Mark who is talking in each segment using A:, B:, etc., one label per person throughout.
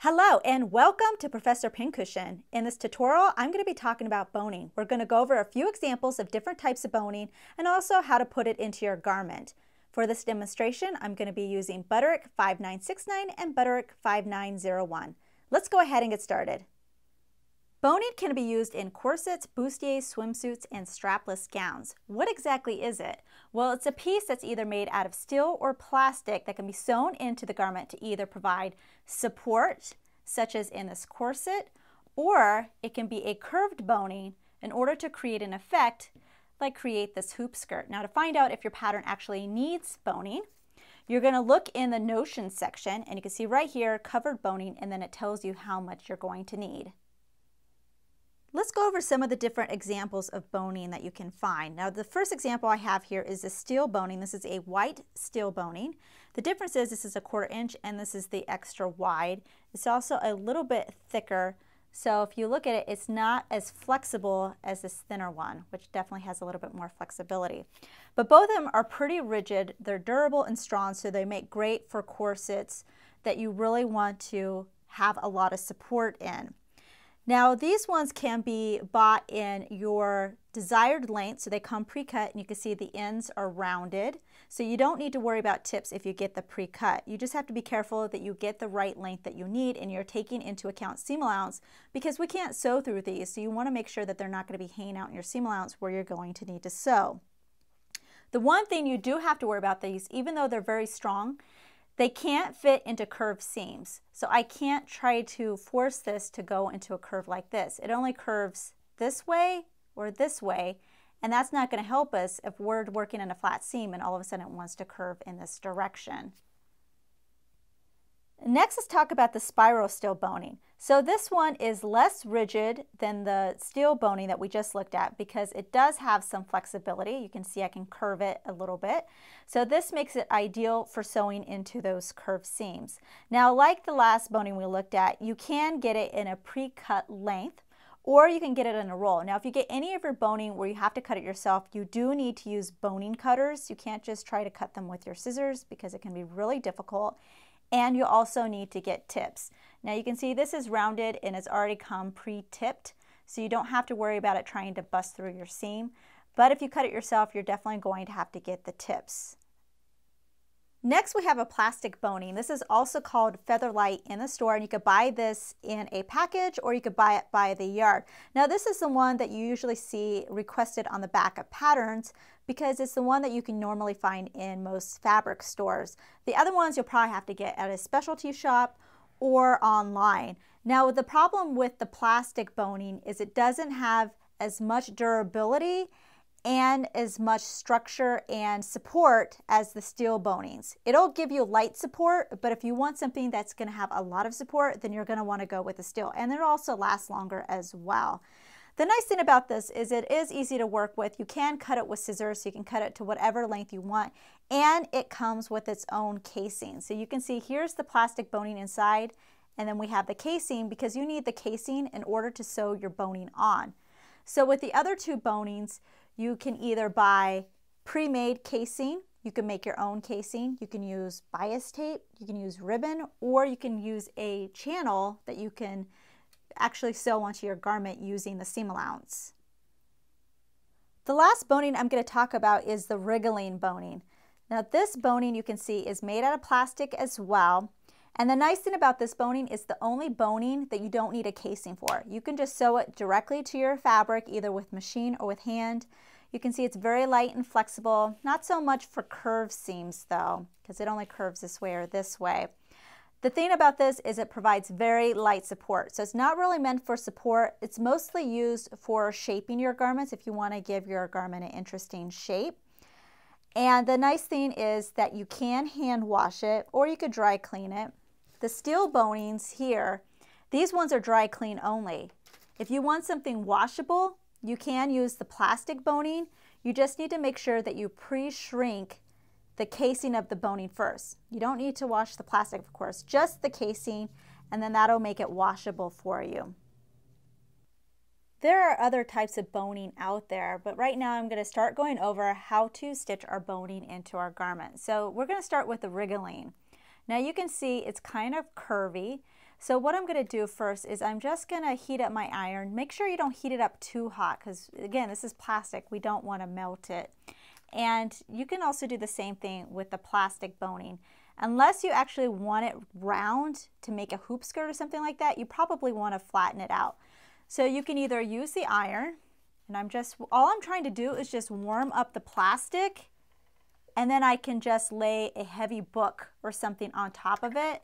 A: Hello and welcome to Professor Pincushion. In this tutorial, I'm going to be talking about boning. We're going to go over a few examples of different types of boning and also how to put it into your garment. For this demonstration, I'm going to be using Butterick 5969 and Butterick 5901. Let's go ahead and get started. Boning can be used in corsets, bustiers, swimsuits, and strapless gowns. What exactly is it? Well, it's a piece that's either made out of steel or plastic that can be sewn into the garment to either provide support, such as in this corset, or it can be a curved boning in order to create an effect like create this hoop skirt. Now to find out if your pattern actually needs boning, you're going to look in the notion section and you can see right here covered boning and then it tells you how much you're going to need. Let's go over some of the different examples of boning that you can find. Now the first example I have here is a steel boning. This is a white steel boning. The difference is this is a quarter inch and this is the extra wide. It's also a little bit thicker. So if you look at it, it's not as flexible as this thinner one, which definitely has a little bit more flexibility. But both of them are pretty rigid. They're durable and strong, so they make great for corsets that you really want to have a lot of support in. Now these ones can be bought in your desired length, so they come pre-cut and you can see the ends are rounded. So you don't need to worry about tips if you get the pre-cut. You just have to be careful that you get the right length that you need and you're taking into account seam allowance because we can't sew through these. So you want to make sure that they're not going to be hanging out in your seam allowance where you're going to need to sew. The one thing you do have to worry about these, even though they're very strong, they can't fit into curved seams. So I can't try to force this to go into a curve like this. It only curves this way or this way, and that's not going to help us if we're working in a flat seam and all of a sudden it wants to curve in this direction. Next, let's talk about the spiral steel boning. So this one is less rigid than the steel boning that we just looked at because it does have some flexibility. You can see I can curve it a little bit. So this makes it ideal for sewing into those curved seams. Now, like the last boning we looked at, you can get it in a pre-cut length or you can get it in a roll. Now, if you get any of your boning where you have to cut it yourself, you do need to use boning cutters. You can't just try to cut them with your scissors because it can be really difficult and you also need to get tips. Now you can see this is rounded and it's already come pre-tipped, so you don't have to worry about it trying to bust through your seam. But if you cut it yourself, you're definitely going to have to get the tips. Next, we have a plastic boning. This is also called Featherlight in the store, and you could buy this in a package or you could buy it by the yard. Now, this is the one that you usually see requested on the back of patterns because it's the one that you can normally find in most fabric stores. The other ones you'll probably have to get at a specialty shop or online. Now, the problem with the plastic boning is it doesn't have as much durability and as much structure and support as the steel bonings. It'll give you light support, but if you want something that's going to have a lot of support, then you're going to want to go with the steel. And it also lasts longer as well. The nice thing about this is it is easy to work with. You can cut it with scissors, so you can cut it to whatever length you want, and it comes with its own casing. So you can see here's the plastic boning inside, and then we have the casing because you need the casing in order to sew your boning on. So with the other two bonings, you can either buy pre-made casing, you can make your own casing, you can use bias tape, you can use ribbon, or you can use a channel that you can actually sew onto your garment using the seam allowance. The last boning I'm going to talk about is the Rigilene boning. Now this boning you can see is made out of plastic as well. And the nice thing about this boning is the only boning that you don't need a casing for. You can just sew it directly to your fabric, either with machine or with hand. You can see it's very light and flexible. Not so much for curved seams though, because it only curves this way or this way. The thing about this is it provides very light support. So it's not really meant for support. It's mostly used for shaping your garments if you want to give your garment an interesting shape. And the nice thing is that you can hand wash it or you could dry clean it. The steel bonings here, these ones are dry clean only. If you want something washable, you can use the plastic boning. You just need to make sure that you pre-shrink the casing of the boning first. You don't need to wash the plastic, of course, just the casing, and then that'll make it washable for you. There are other types of boning out there, but right now I'm going to start going over how to stitch our boning into our garment. So we're going to start with the Rigilene. Now you can see it's kind of curvy. So what I'm going to do first is I'm just going to heat up my iron. Make sure you don't heat it up too hot because again, this is plastic. We don't want to melt it. And you can also do the same thing with the plastic boning. Unless you actually want it round to make a hoop skirt or something like that, you probably want to flatten it out. So you can either use the iron, and I'm just, all I'm trying to do is just warm up the plastic, and then I can just lay a heavy book or something on top of it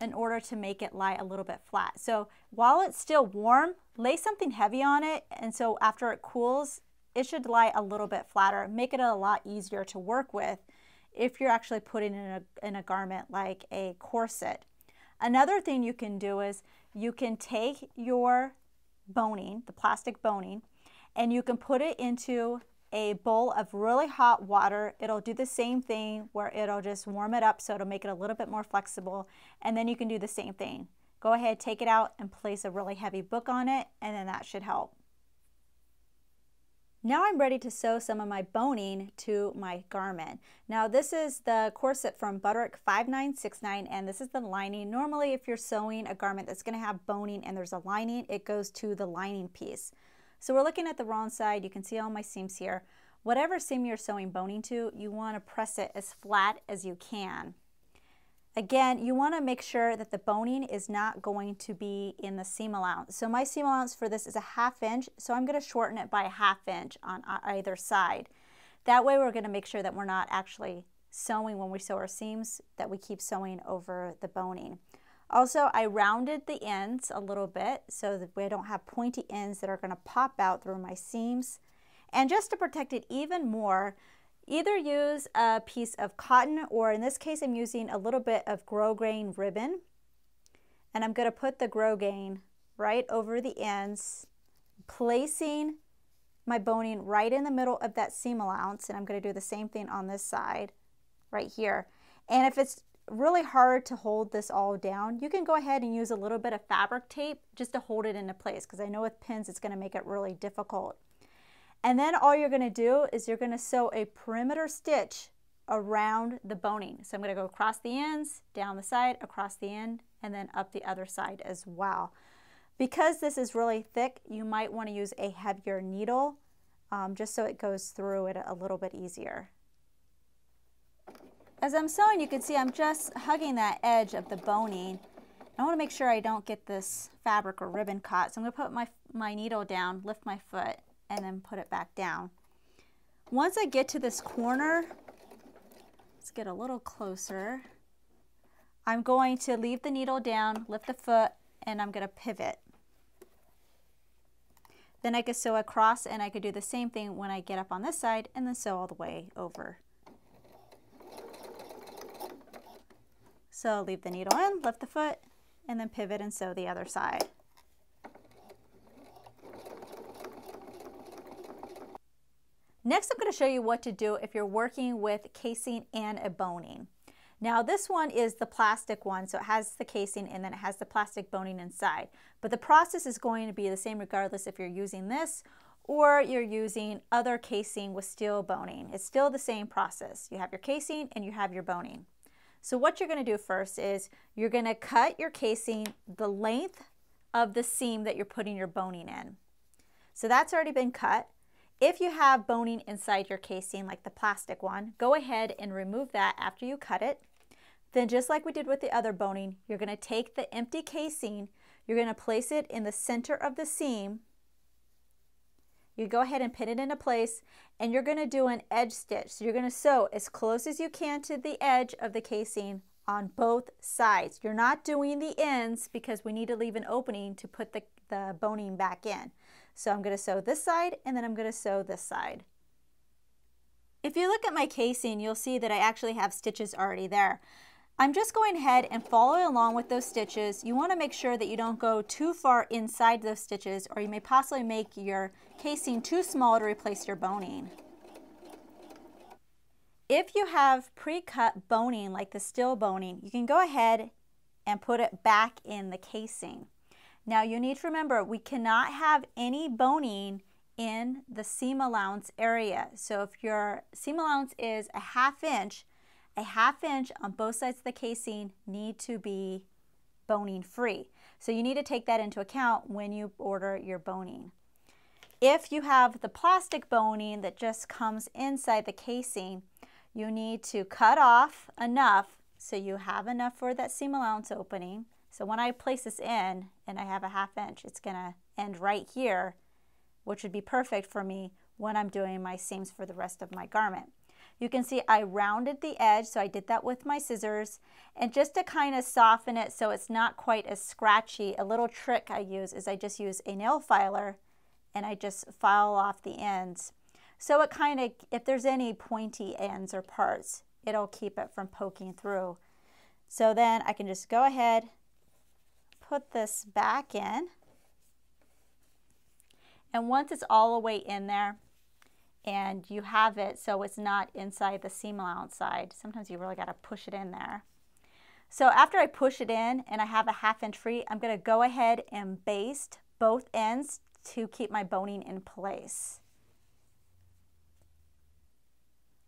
A: in order to make it lie a little bit flat. So while it's still warm, lay something heavy on it, and so after it cools, it should lie a little bit flatter, make it a lot easier to work with if you're actually putting in a, in a garment like a corset. Another thing you can do is you can take your boning, the plastic boning, and you can put it into a bowl of really hot water. It'll do the same thing where it'll just warm it up so it'll make it a little bit more flexible. And then you can do the same thing. Go ahead, take it out and place a really heavy book on it, and then that should help. Now I'm ready to sew some of my boning to my garment. Now this is the corset from Butterick 5969 and this is the lining. Normally if you're sewing a garment that's going to have boning and there's a lining, it goes to the lining piece. So we're looking at the wrong side. You can see all my seams here. Whatever seam you're sewing boning to, you want to press it as flat as you can. Again, you want to make sure that the boning is not going to be in the seam allowance. So my seam allowance for this is a half inch, so I'm going to shorten it by a half inch on either side. That way we're going to make sure that we're not actually sewing when we sew our seams, that we keep sewing over the boning. Also, I rounded the ends a little bit so that we don't have pointy ends that are going to pop out through my seams. And just to protect it even more, Either use a piece of cotton or in this case I'm using a little bit of grosgrain ribbon. And I'm going to put the grosgrain right over the ends placing my boning right in the middle of that seam allowance. And I'm going to do the same thing on this side right here. And if it's really hard to hold this all down you can go ahead and use a little bit of fabric tape just to hold it into place because I know with pins it's going to make it really difficult and then all you're going to do is you're going to sew a perimeter stitch around the boning. So I'm going to go across the ends, down the side, across the end, and then up the other side as well. Because this is really thick, you might want to use a heavier needle um, just so it goes through it a little bit easier. As I'm sewing, you can see I'm just hugging that edge of the boning. I want to make sure I don't get this fabric or ribbon caught. So I'm going to put my, my needle down, lift my foot, and then put it back down. Once I get to this corner, let's get a little closer. I'm going to leave the needle down, lift the foot, and I'm going to pivot. Then I could sew across and I could do the same thing when I get up on this side and then sew all the way over. So leave the needle in, lift the foot, and then pivot and sew the other side. Next, I'm going to show you what to do if you're working with casing and a boning. Now this one is the plastic one, so it has the casing and then it has the plastic boning inside. But the process is going to be the same regardless if you're using this or you're using other casing with steel boning. It's still the same process. You have your casing and you have your boning. So what you're going to do first is you're going to cut your casing the length of the seam that you're putting your boning in. So that's already been cut. If you have boning inside your casing, like the plastic one, go ahead and remove that after you cut it. Then just like we did with the other boning, you're going to take the empty casing, you're going to place it in the center of the seam. You go ahead and pin it into place and you're going to do an edge stitch. So you're going to sew as close as you can to the edge of the casing on both sides. You're not doing the ends because we need to leave an opening to put the, the boning back in. So I'm going to sew this side and then I'm going to sew this side. If you look at my casing, you'll see that I actually have stitches already there. I'm just going ahead and following along with those stitches. You want to make sure that you don't go too far inside those stitches or you may possibly make your casing too small to replace your boning. If you have pre-cut boning like the steel boning, you can go ahead and put it back in the casing. Now you need to remember we cannot have any boning in the seam allowance area. So if your seam allowance is a half inch, a half inch on both sides of the casing need to be boning free. So you need to take that into account when you order your boning. If you have the plastic boning that just comes inside the casing, you need to cut off enough so you have enough for that seam allowance opening. So when I place this in and I have a half inch, it's going to end right here, which would be perfect for me when I'm doing my seams for the rest of my garment. You can see I rounded the edge, so I did that with my scissors. And just to kind of soften it so it's not quite as scratchy, a little trick I use is I just use a nail filer and I just file off the ends. So it kind of, if there's any pointy ends or parts, it'll keep it from poking through. So then I can just go ahead, put this back in. And once it's all the way in there, and you have it so it's not inside the seam allowance side. Sometimes you really got to push it in there. So after I push it in and I have a half inch free, I'm going to go ahead and baste both ends to keep my boning in place.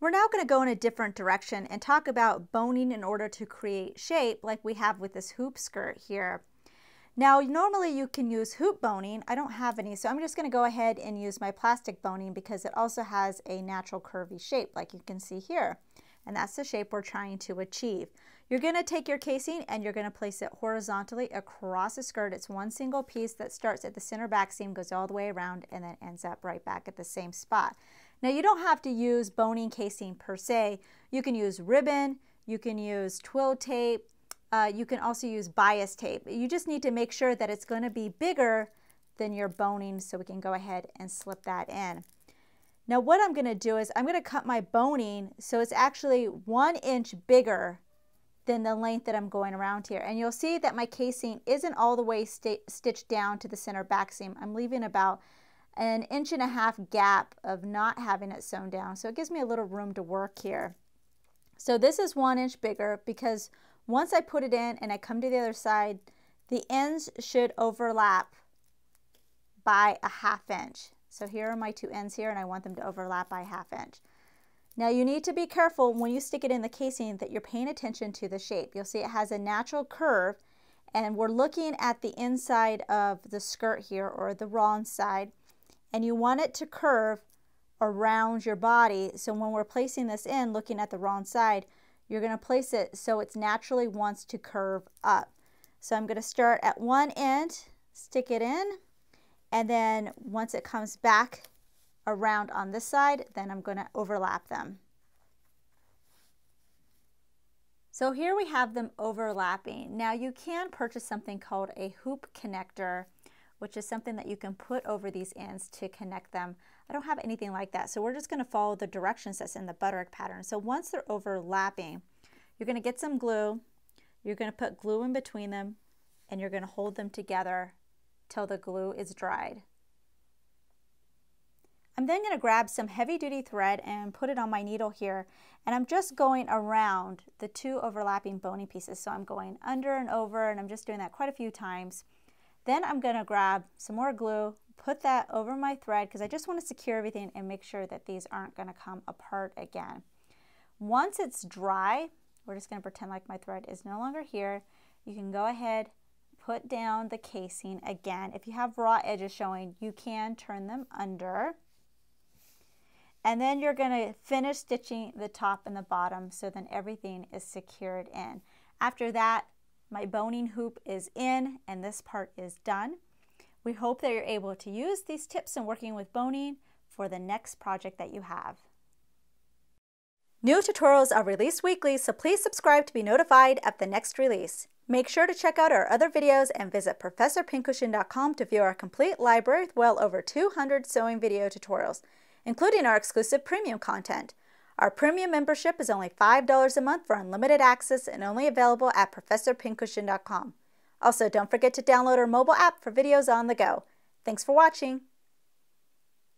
A: We're now going to go in a different direction and talk about boning in order to create shape like we have with this hoop skirt here. Now, normally you can use hoop boning. I don't have any, so I'm just gonna go ahead and use my plastic boning because it also has a natural curvy shape like you can see here. And that's the shape we're trying to achieve. You're gonna take your casing and you're gonna place it horizontally across the skirt. It's one single piece that starts at the center back seam, goes all the way around, and then ends up right back at the same spot. Now you don't have to use boning casing per se. You can use ribbon, you can use twill tape, uh, you can also use bias tape. You just need to make sure that it's going to be bigger than your boning so we can go ahead and slip that in. Now what I'm going to do is I'm going to cut my boning so it's actually one inch bigger than the length that I'm going around here. And you'll see that my casing isn't all the way stitched down to the center back seam. I'm leaving about an inch and a half gap of not having it sewn down. So it gives me a little room to work here. So this is one inch bigger because once I put it in and I come to the other side, the ends should overlap by a half inch. So here are my two ends here and I want them to overlap by a half inch. Now you need to be careful when you stick it in the casing that you're paying attention to the shape. You'll see it has a natural curve and we're looking at the inside of the skirt here or the wrong side and you want it to curve around your body. So when we're placing this in, looking at the wrong side, you're going to place it so it naturally wants to curve up. So I'm going to start at one end, stick it in, and then once it comes back around on this side, then I'm going to overlap them. So here we have them overlapping. Now you can purchase something called a hoop connector, which is something that you can put over these ends to connect them. I don't have anything like that. So we're just going to follow the directions that's in the butterick pattern. So once they're overlapping, you're going to get some glue. You're going to put glue in between them and you're going to hold them together till the glue is dried. I'm then going to grab some heavy duty thread and put it on my needle here and I'm just going around the two overlapping boning pieces. So I'm going under and over and I'm just doing that quite a few times. Then I'm going to grab some more glue, put that over my thread because I just want to secure everything and make sure that these aren't going to come apart again. Once it's dry, we're just going to pretend like my thread is no longer here. You can go ahead, put down the casing again. If you have raw edges showing, you can turn them under. And then you're going to finish stitching the top and the bottom so then everything is secured in. After that, my boning hoop is in and this part is done. We hope that you're able to use these tips in working with boning for the next project that you have. New tutorials are released weekly, so please subscribe to be notified of the next release. Make sure to check out our other videos and visit ProfessorPincushion.com to view our complete library with well over 200 sewing video tutorials, including our exclusive premium content. Our premium membership is only $5 a month for unlimited access and only available at ProfessorPincushion.com. Also, don't forget to download our mobile app for videos on the go. Thanks for watching.